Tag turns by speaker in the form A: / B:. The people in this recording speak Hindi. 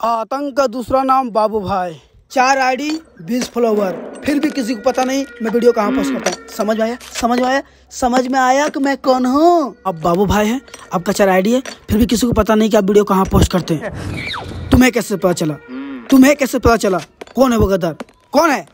A: आतंक का दूसरा नाम बाबू भाई। चार आईडी, बीस फॉलोवर फिर भी किसी को पता नहीं, मैं वीडियो कहाँ पोस्ट करता हूँ। समझ में आया? समझ में आया? समझ में आया कि मैं कौन हूँ? अब बाबू भाई है आपका चार आईडी है, फिर भी किसी को पता नहीं कि आप वीडियो कहाँ पोस्ट करते हैं। तुम्हें कैसे पता चला? तुम्हें कैसे पता चला? कौन है वो गदर कौन है?